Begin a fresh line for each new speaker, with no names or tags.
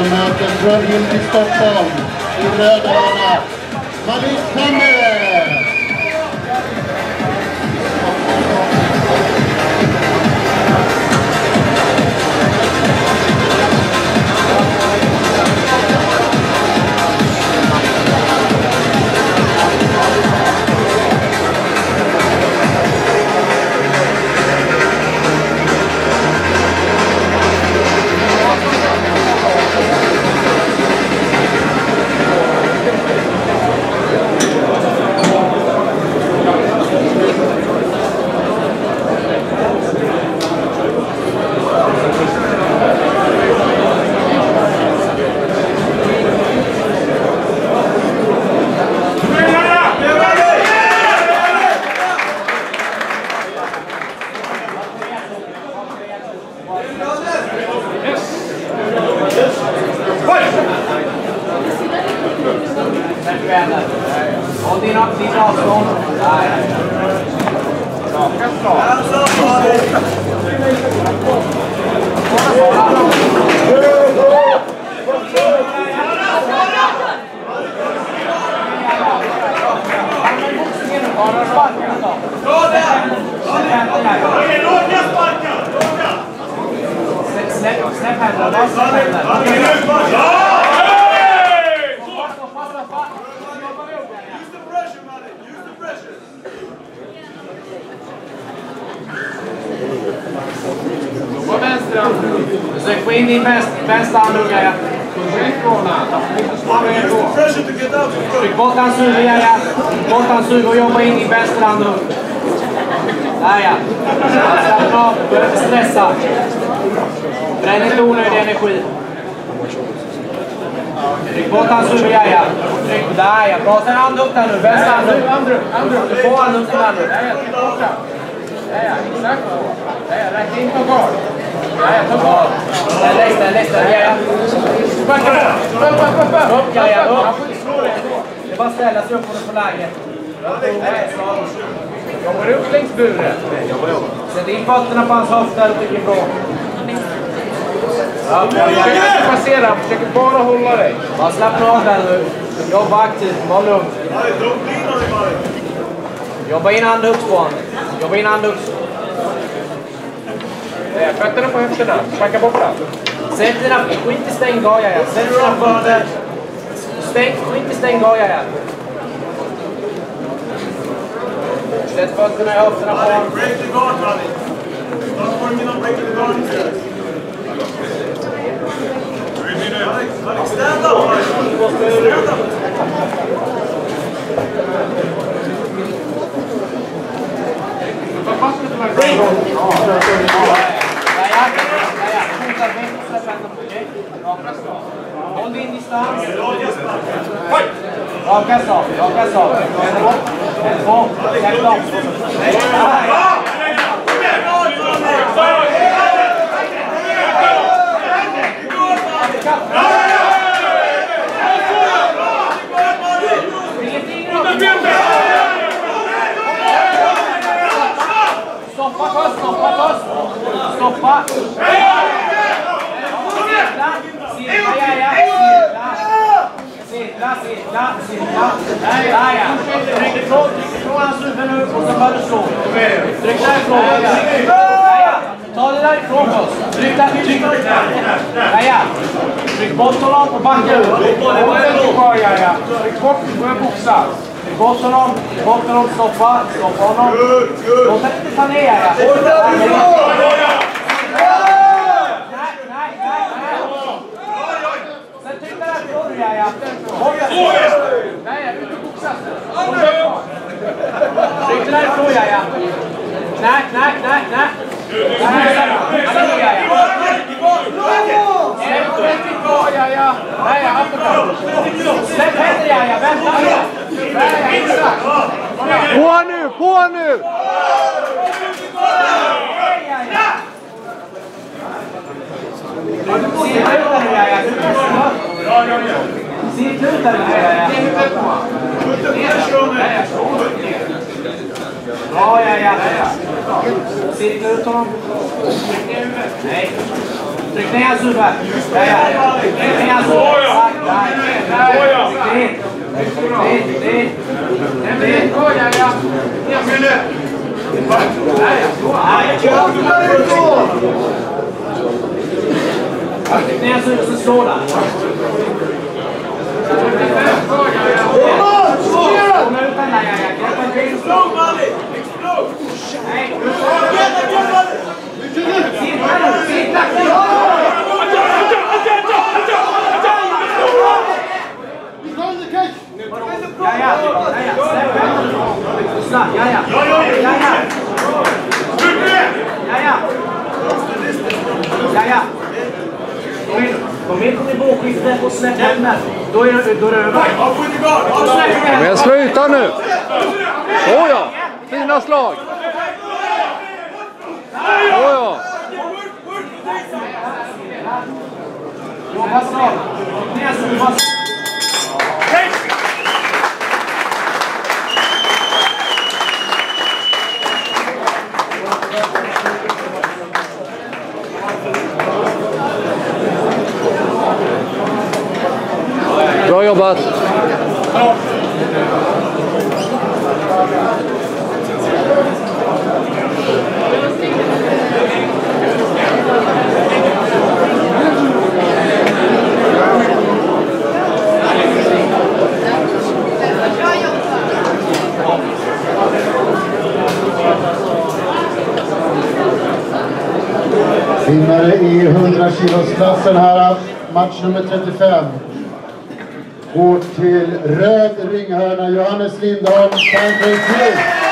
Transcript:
som möter Brunhild i Stockholm. I röda Malin Kammer!
Håll din ditt avstånd. Nej. Raka slag. Släpp släpp händerna. Bara släpp händerna.
På hand.
Försök få in din väst- vänstra armhugga. ja. Ja, hans huvud och jobba in din vänstra armhugg. Där ja. Slappna av, börja inte stressa. Bränn inte onödig energi. Tryck bort hans huvud, ja, ja. Tryck, där ja. Bra, sen hand upp där nu. Vänstra armhugg. Du får hand upp den andra.
Ja, ja. Ja, exakt. Ja, ja, rätt in på gard. Ja, ja, ta gard.
Där, längst där, längst där, ja, ja.
Backa upp, upp, upp, upp, upp.
Upp, ja, ja, upp.
Han får inte slå dig.
Det är bara att ställa sig upp och får läget.
Jobbar upp längs buren.
Sätt in fötterna på hans höfter och tryck bra. Ja.
Försök inte passera, han försöker bara hålla dig.
Bara slappna av där nu. Jobba aktivt, var lugn. Jobba in honom. Jobba in handhuggs.
fötterna på höfterna, backa bort
då. Sätterna, skit i stänggojaren. Sätterna före. Stäng, skit i stänggojaren. Sätt fötterna i höfterna på.
Break the guard, Manny. Don't worry, break the guard. Alex, Alex, stand up!
também está. Vai! Olha o pessoal, olha o pessoal. É bom? É bom? É bom? Sofá, sofá, sofá. Sofá. Stoppa först. Stoppa. Cirkla, ja, ja. Cirkla, cirkla, cirkla. Där ja. Tryck ifrån, tryck ifrån hans huvud nu och så du slå. Tryck därifrån. Ja. Ta det därifrån först. Tryck där, tryck. Där ja. Tryck bort honom och backa ut.
Kvar, ja, ja. Tryck bort, börja boxa.
Tryck bort honom, bort honom, stoppa, stoppa honom. Låt inte ta ner ja. Tryck därifrån ja, ja.
Nej,
nej, nej, nej. Nej, ja, ja.
Släpp kvar, ja, ja. Nej, jag har fått
Släpp händerna ja, ja. Vänta.
Nej, ja, exakt.
På nu, på nu!
Sitta ut där nu ja, ja. Sitta ut där nu ja, ja. Ja, ja. Sitt ut honom. Nej. Tryck ner hans huvud. Ja, ja. Tryck ner hans huvud. Nej. Tryck in. Tryck in. Tryck in. Tryck ner hans huvud så står där. Komma ut den där, ja, ja. Knäppa en till. Nej, sitta nu. Sitta kvar. Ja, ja. Ja, ja. Släpp hem. Lyssna. Ja, ja. Ja, ja. Ja, ja. Ja, ja. Kom in. På nivåskiftet och släpp hem den. Då är det, över.
Men sluta nu! Åja! Fina slag! Åja!
Jobba snart.
Bra jobbat!
Vinnare i 100 kilosklassen här, match nummer 35. Går till röd ringhörna Johannes Lindholm, Pancake